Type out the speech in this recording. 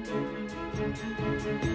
Música